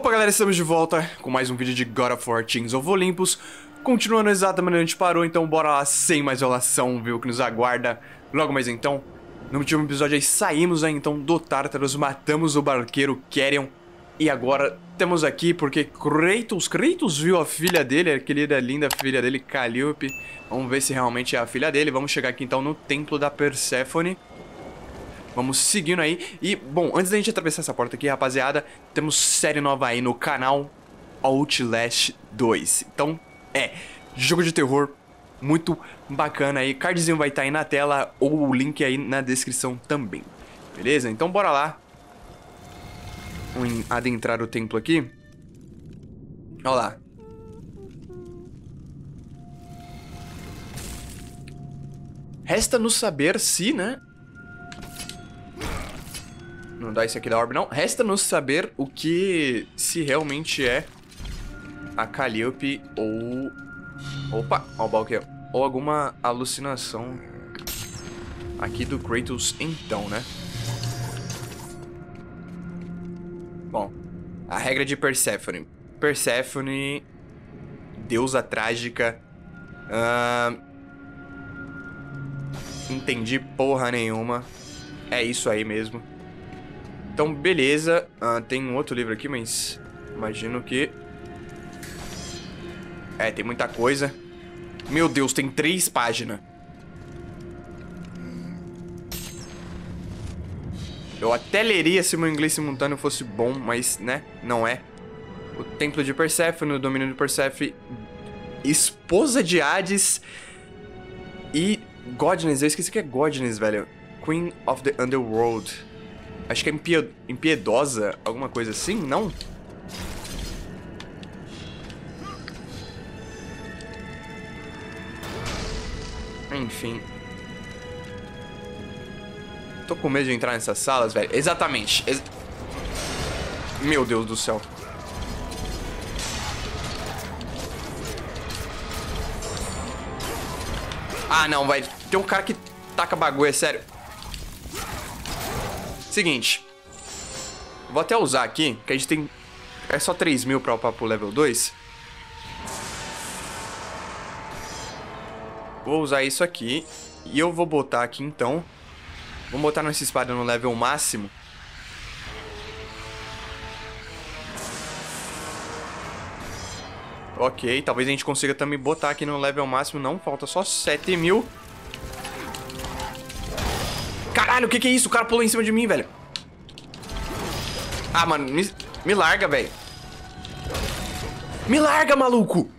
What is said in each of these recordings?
Opa galera, estamos de volta com mais um vídeo de God of War Kings of Olympus. Continuando exatamente onde a gente parou, então bora lá sem mais enrolação, ver o que nos aguarda. Logo mais então, no último episódio aí saímos aí então do Tartarus, matamos o barqueiro Kerion E agora temos aqui porque Kratos, Kratos viu a filha dele, a querida linda filha dele, Calliope. Vamos ver se realmente é a filha dele, vamos chegar aqui então no templo da Persephone Vamos seguindo aí. E, bom, antes da gente atravessar essa porta aqui, rapaziada, temos série nova aí no canal Outlast 2. Então, é, jogo de terror muito bacana aí. Cardzinho vai estar tá aí na tela ou o link aí na descrição também. Beleza? Então, bora lá. Vamos adentrar o templo aqui. Olha lá. Resta nos saber se, né, não dá isso aqui da orbe, não. Resta-nos saber o que... Se realmente é a Calliope ou... Opa, ó o Balqueiro. Ou alguma alucinação aqui do Kratos então, né? Bom, a regra de Persephone. Persephone, deusa trágica. Uh, entendi porra nenhuma. É isso aí mesmo. Então, beleza. Ah, tem um outro livro aqui, mas imagino que... É, tem muita coisa. Meu Deus, tem três páginas. Eu até leria se meu inglês simultâneo fosse bom, mas, né, não é. O Templo de Persephone, o Domínio de Persephone, Esposa de Hades e Godness. Eu esqueci que é Godness, velho. Queen of the Underworld. Acho que é impiedosa, alguma coisa assim, não? Enfim. Tô com medo de entrar nessas salas, velho. Exatamente. Ex Meu Deus do céu. Ah, não, vai. Tem um cara que taca bagulho, é sério. Seguinte. Vou até usar aqui, que a gente tem... É só 3 mil pra upar pro level 2. Vou usar isso aqui. E eu vou botar aqui, então... Vamos botar nossa espada no level máximo. Ok, talvez a gente consiga também botar aqui no level máximo. Não, falta só 7 mil. Caralho, o que que é isso? O cara pulou em cima de mim, velho. Ah, mano, me, me larga, velho. Me larga, maluco.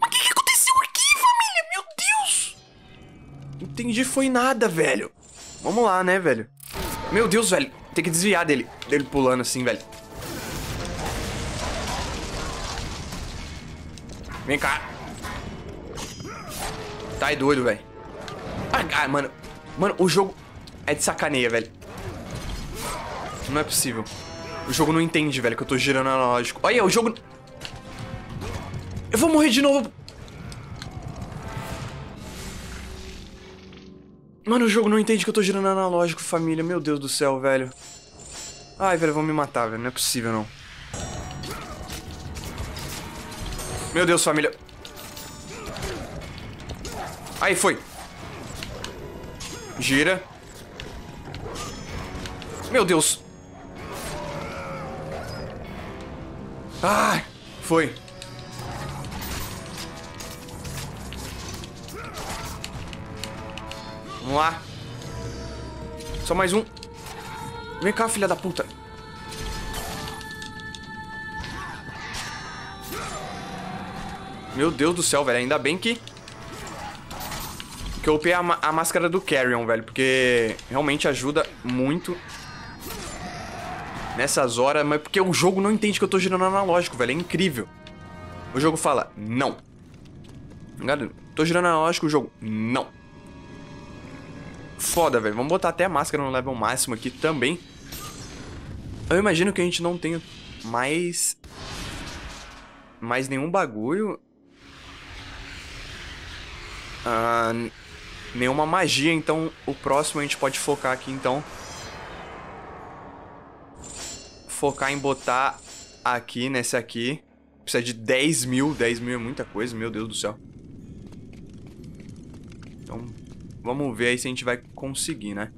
O que, que aconteceu aqui, família? Meu Deus. Entendi, foi nada, velho. Vamos lá, né, velho? Meu Deus, velho. Tem que desviar dele. Dele pulando assim, velho. Vem cá. Tá aí doido, velho. Ah, mano. Mano, o jogo é de sacaneia, velho. Não é possível. O jogo não entende, velho, que eu tô girando analógico. Olha, o jogo... Eu vou morrer de novo. Mano, o jogo não entende que eu tô girando analógico, família. Meu Deus do céu, velho. Ai, velho, vão me matar, velho. Não é possível, não. Meu Deus, família. Aí, foi. Gira. Meu Deus. Ah, foi. Vamos lá. Só mais um. Vem cá, filha da puta. Meu Deus do céu, velho. Ainda bem que... Que eu upei a, a máscara do Carrion, velho. Porque realmente ajuda muito nessas horas. Mas porque o jogo não entende que eu tô girando analógico, velho. É incrível. O jogo fala, não. Tô girando analógico, o jogo, não. Foda, velho. Vamos botar até a máscara no level máximo aqui também. Eu imagino que a gente não tenha mais... Mais nenhum bagulho. Ah, nenhuma magia, então o próximo a gente pode focar aqui, então. Focar em botar aqui, nesse aqui. Precisa de 10 mil. 10 mil é muita coisa, meu Deus do céu. Então, vamos ver aí se a gente vai conseguir, né?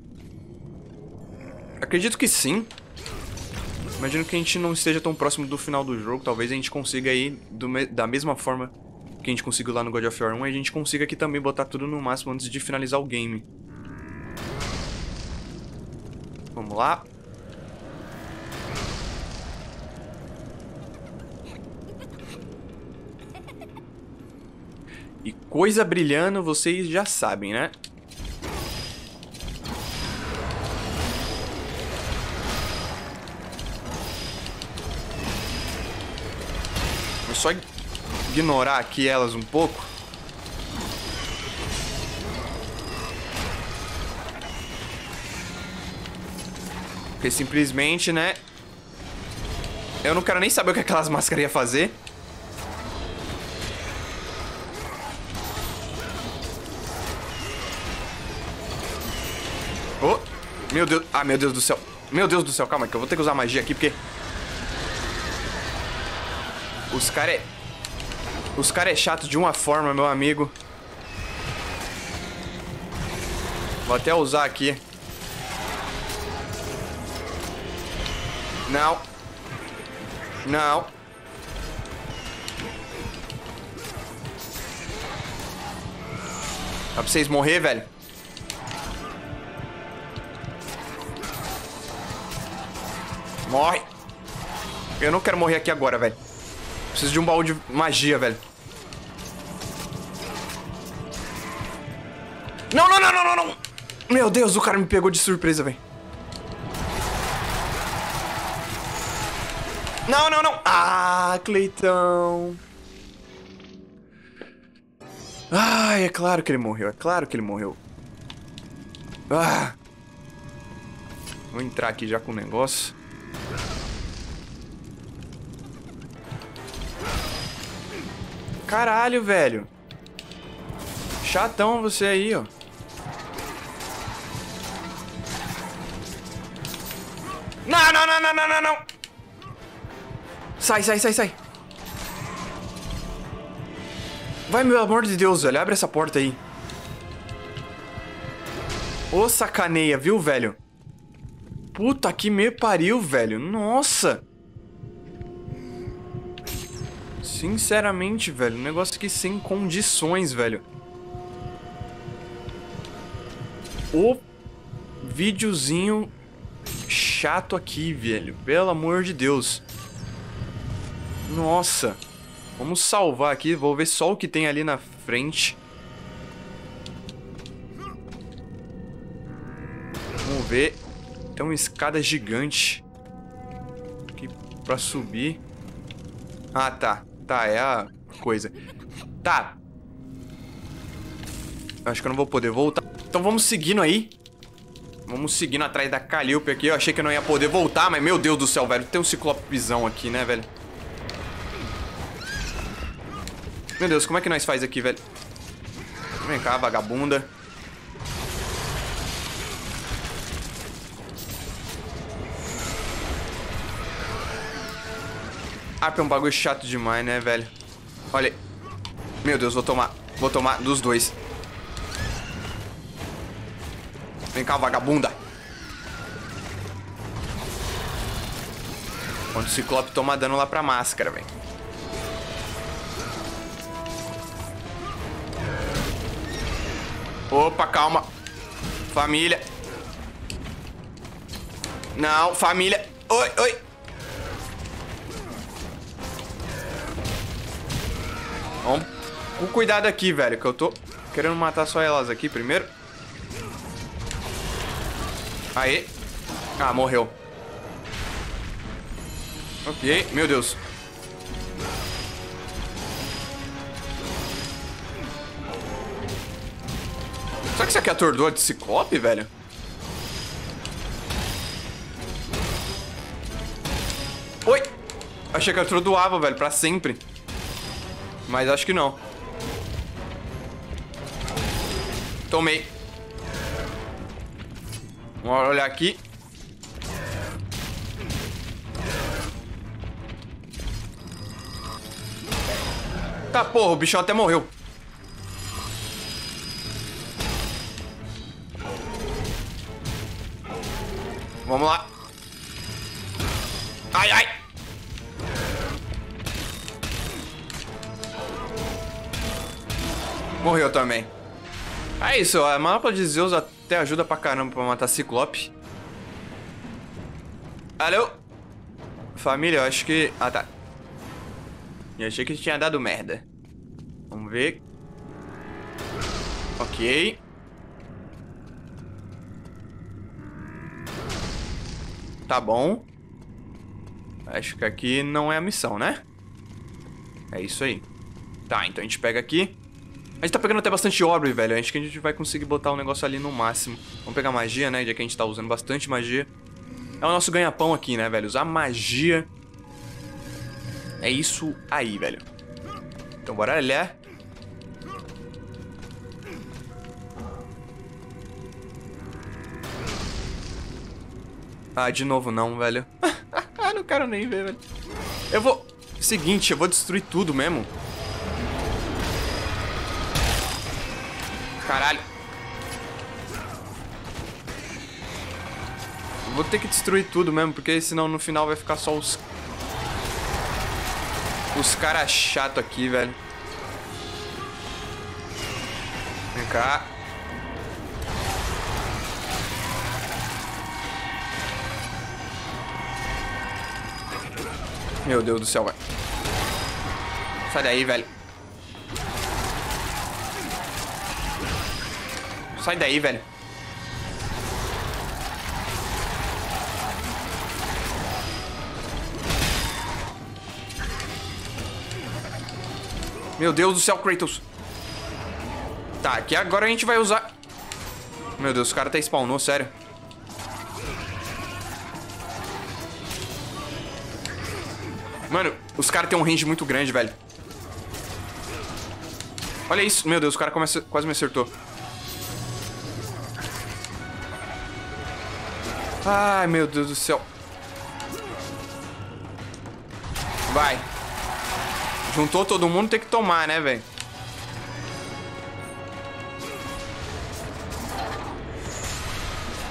Acredito que sim. Imagino que a gente não esteja tão próximo do final do jogo. Talvez a gente consiga aí, me da mesma forma que a gente conseguiu lá no God of War 1, a gente consiga aqui também botar tudo no máximo antes de finalizar o game. Vamos lá. E coisa brilhando, vocês já sabem, né? Vou só ignorar aqui elas um pouco. Porque simplesmente, né? Eu não quero nem saber o que aquelas máscaras iam fazer. Oh, meu Deus. Ah, meu Deus do céu. Meu Deus do céu, calma que eu vou ter que usar magia aqui, porque... Os caras é... Os caras é chato de uma forma, meu amigo. Vou até usar aqui. Não. Não. Dá pra vocês morrer, velho? Morre. Eu não quero morrer aqui agora, velho. Preciso de um baú de magia, velho. Meu Deus, o cara me pegou de surpresa, velho. Não, não, não. Ah, Cleitão. Ai, é claro que ele morreu. É claro que ele morreu. Ah. Vou entrar aqui já com o negócio. Caralho, velho. Chatão você aí, ó. Não, não, não, não, não, não, não. Sai, sai, sai, sai. Vai, meu amor de Deus, velho. Abre essa porta aí. Ô, sacaneia, viu, velho? Puta que me pariu, velho. Nossa. Sinceramente, velho, negócio aqui sem condições, velho. O videozinho chato aqui, velho. Pelo amor de Deus. Nossa. Vamos salvar aqui. Vou ver só o que tem ali na frente. Vamos ver. Tem uma escada gigante. Aqui pra subir. Ah, tá. Tá, é a coisa. Tá. Acho que eu não vou poder voltar. Então vamos seguindo aí. Vamos seguindo atrás da Calliope aqui. Eu achei que eu não ia poder voltar, mas meu Deus do céu, velho. Tem um ciclopezão aqui, né, velho? Meu Deus, como é que nós faz aqui, velho? Vem cá, vagabunda. Arp é um bagulho chato demais, né, velho? Olha. Meu Deus, vou tomar. Vou tomar dos dois. Vem cá, vagabunda. Quando o Ciclope toma dano lá pra máscara, velho. Opa, calma. Família. Não, família. Oi, oi. Vamos com cuidado aqui, velho, que eu tô querendo matar só elas aqui primeiro. Aê. Ah, morreu. Ok, meu Deus. Será que isso aqui é atordoa de ciclope, velho? Oi! Achei que atordoava, velho, pra sempre. Mas acho que não. Tomei. Vamos olhar aqui. Tá, porra, o bichão até morreu. Vamos lá. Ai, ai. Morreu também. É isso, a mapa de Zeus até ajuda pra caramba pra matar Ciclope. Alô? Família, eu acho que... Ah, tá. Eu achei que tinha dado merda. Vamos ver. Ok. Tá bom. Acho que aqui não é a missão, né? É isso aí. Tá, então a gente pega aqui. A gente tá pegando até bastante orbe, velho. Acho que a gente vai conseguir botar o negócio ali no máximo. Vamos pegar magia, né? Já que a gente tá usando bastante magia. É o nosso ganha-pão aqui, né, velho? Usar magia. É isso aí, velho. Então bora olhar. Ah, de novo não, velho. não quero nem ver, velho. Eu vou... Seguinte, eu vou destruir tudo mesmo. Caralho. Vou ter que destruir tudo mesmo, porque senão no final vai ficar só os... Os caras chato aqui, velho. Vem cá. Meu Deus do céu, velho. Sai daí, velho. Sai daí, velho. Meu Deus do céu, Kratos. Tá, aqui agora a gente vai usar... Meu Deus, o cara até spawnou, sério. Mano, os caras têm um range muito grande, velho. Olha isso. Meu Deus, o cara começa, quase me acertou. Ai, meu Deus do céu. Vai. Juntou todo mundo, tem que tomar, né, velho?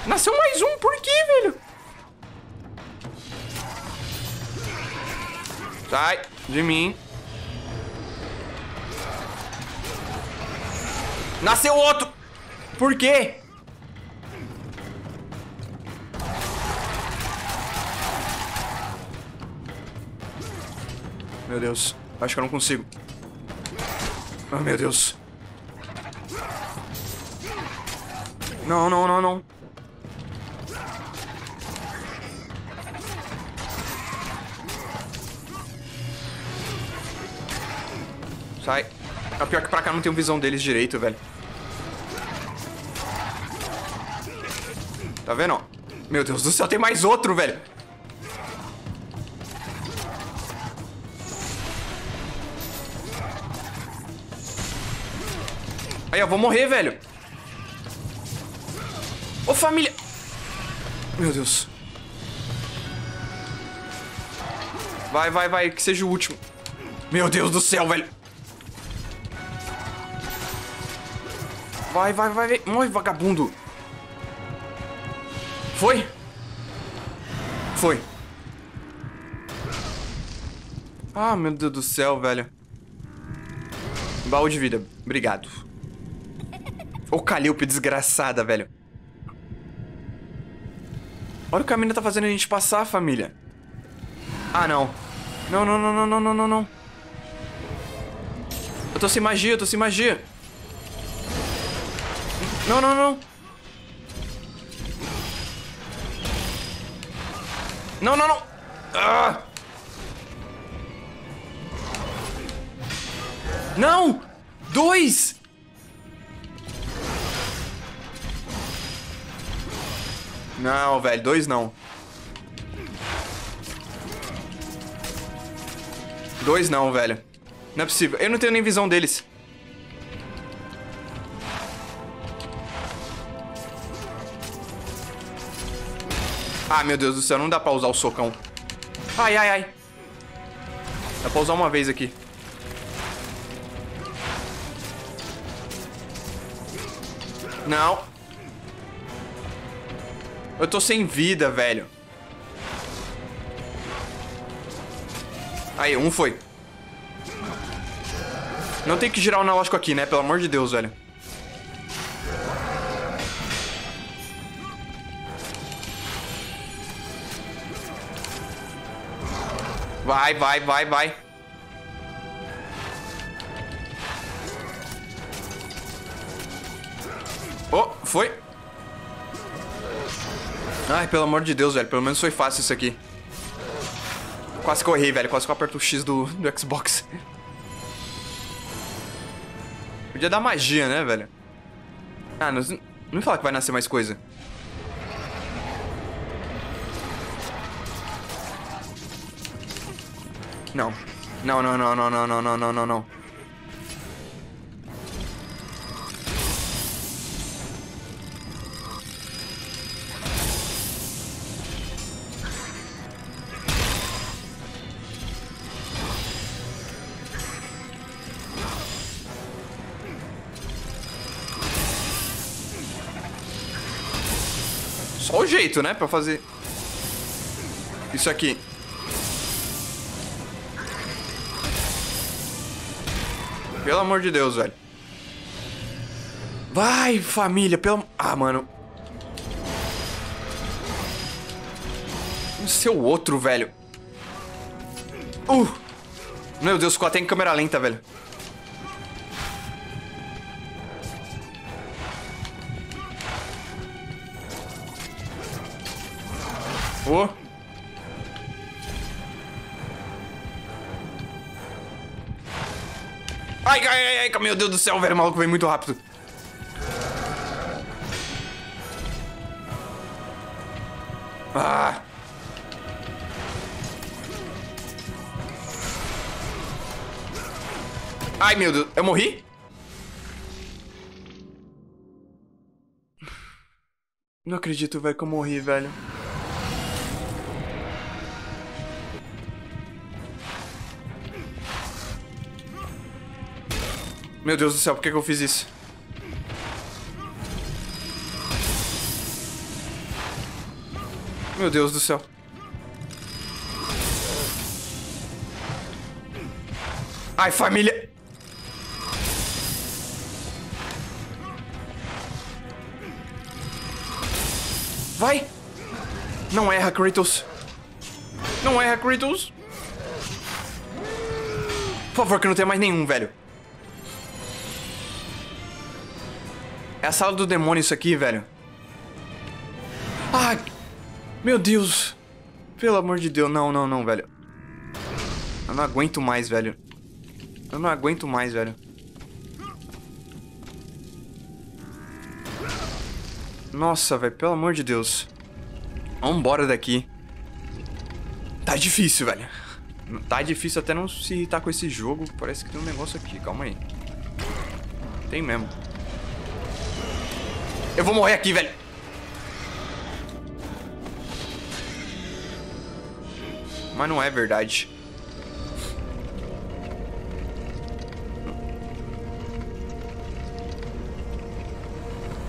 Nasceu mais um, por quê, velho? Sai de mim. Nasceu outro! Por quê? Meu Deus. Acho que eu não consigo. Oh, meu Deus. Não, não, não, não. Sai. É pior que pra cá não tem visão deles direito, velho. Tá vendo? Meu Deus do céu, tem mais outro, velho. Aí, eu vou morrer, velho. Ô, família. Meu Deus. Vai, vai, vai. Que seja o último. Meu Deus do céu, velho. Vai, vai, vai, vai. Morre, vagabundo. Foi? Foi. Ah, meu Deus do céu, velho. Baú de vida. Obrigado. Ô, Calilpe desgraçada, velho. Olha o que a mina tá fazendo a gente passar, família. Ah, não. Não, não, não, não, não, não, não. Eu tô sem magia, eu tô sem magia. Não, não, não. Não, não, não. Ah! Não! Dois! Não, velho, dois não. Dois não, velho. Não é possível. Eu não tenho nem visão deles. Ah, meu Deus do céu, não dá pra usar o socão. Ai, ai, ai. Dá pra usar uma vez aqui. Não. Eu tô sem vida, velho. Aí, um foi. Não tem que girar o analógico aqui, né? Pelo amor de Deus, velho. Vai, vai, vai, vai. Oh, foi. Ai, pelo amor de Deus, velho. Pelo menos foi fácil isso aqui. Quase corri, velho. Quase que eu aperto o X do, do Xbox. Podia dar magia, né, velho? Ah, não, não me fala que vai nascer mais coisa. Não. Não, não, não, não, não, não, não, não, não, Só o jeito, né, pra fazer isso aqui. Pelo amor de Deus, velho. Vai, família, pelo... Ah, mano. Seu outro, velho. Uh! Meu Deus, ficou até em câmera lenta, velho. Oh. Ai, ai, ai, ai, meu Deus do céu, velho, o maluco vem muito rápido. Ah. Ai, meu Deus, eu morri? Não acredito, velho, que eu morri, velho. Meu Deus do céu, por que, que eu fiz isso? Meu Deus do céu. Ai, família. Vai. Não erra, Kratos. Não erra, Kratos. Por favor, que não tenha mais nenhum, velho. É a sala do demônio isso aqui, velho. Ah! Meu Deus! Pelo amor de Deus, não, não, não, velho. Eu não aguento mais, velho. Eu não aguento mais, velho. Nossa, velho, pelo amor de Deus. Vambora daqui. Tá difícil, velho. Tá difícil até não se irritar com esse jogo. Parece que tem um negócio aqui, calma aí. Tem mesmo. Eu vou morrer aqui, velho. Mas não é verdade.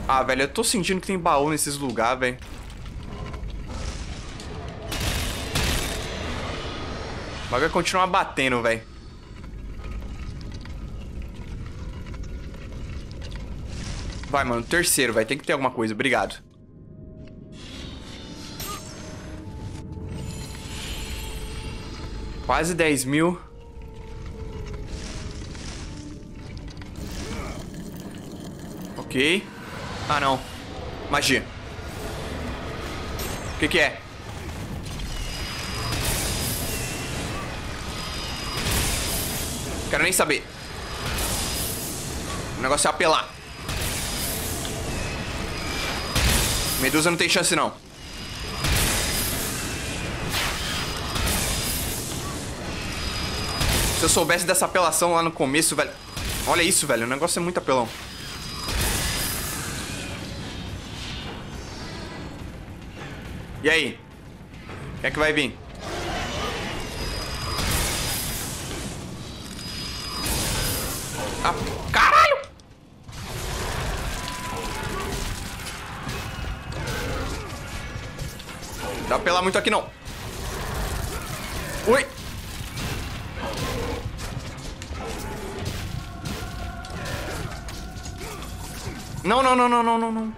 Ah, velho, eu tô sentindo que tem baú nesses lugares, velho. Mas vai continuar batendo, velho. Vai, mano. Terceiro, vai. Tem que ter alguma coisa. Obrigado. Quase 10 mil. Ok. Ah, não. Magia. O que que é? Quero nem saber. O negócio é apelar. Medusa não tem chance, não. Se eu soubesse dessa apelação lá no começo, velho... Olha isso, velho. O negócio é muito apelão. E aí? Quem é que vai vir? Apelar muito aqui, não. Ui! Não, não, não, não, não, não, não.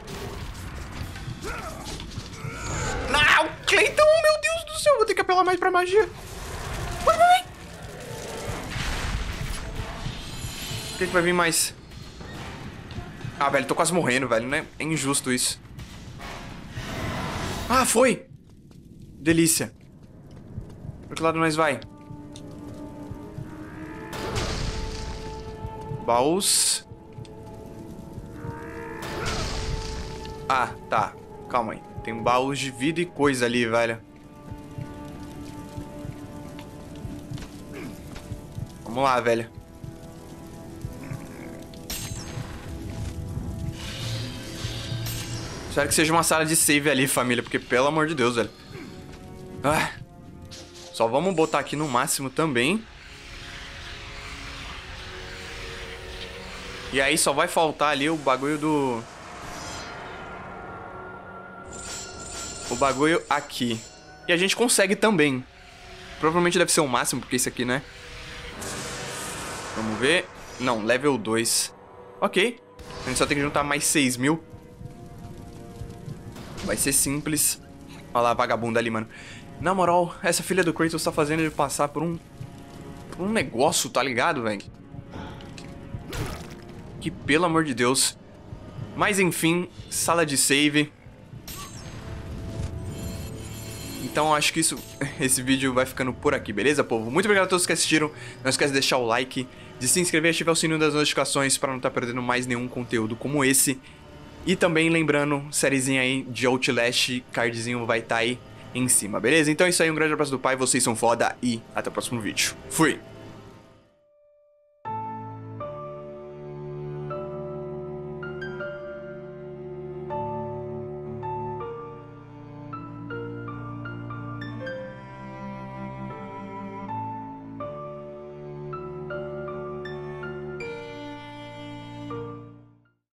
Não, Cleiton, meu Deus do céu, vou ter que apelar mais pra magia. Vai, vai. O que, que vai vir mais? Ah, velho, tô quase morrendo, velho, né? É injusto isso. Ah, foi! Delícia. Pra que lado nós vai? Baús. Ah, tá. Calma aí. Tem baús de vida e coisa ali, velho. Vamos lá, velho. Espero que seja uma sala de save ali, família, porque pelo amor de Deus, velho. Ah. Só vamos botar aqui no máximo também. E aí só vai faltar ali o bagulho do... O bagulho aqui. E a gente consegue também. Provavelmente deve ser o máximo, porque esse aqui, né? Vamos ver. Não, level 2. Ok. A gente só tem que juntar mais 6 mil. Vai ser simples. Olha lá vagabunda ali, mano. Na moral, essa filha do Kratos tá fazendo ele passar por um... Por um negócio, tá ligado, velho? Que pelo amor de Deus. Mas enfim, sala de save. Então acho que isso, esse vídeo vai ficando por aqui, beleza, povo? Muito obrigado a todos que assistiram. Não esquece de deixar o like, de se inscrever e ativar o sininho das notificações para não estar tá perdendo mais nenhum conteúdo como esse. E também lembrando, sériezinha aí de Outlast, cardzinho vai estar tá aí em cima, beleza? Então é isso aí, um grande abraço do pai, vocês são foda e até o próximo vídeo. Fui!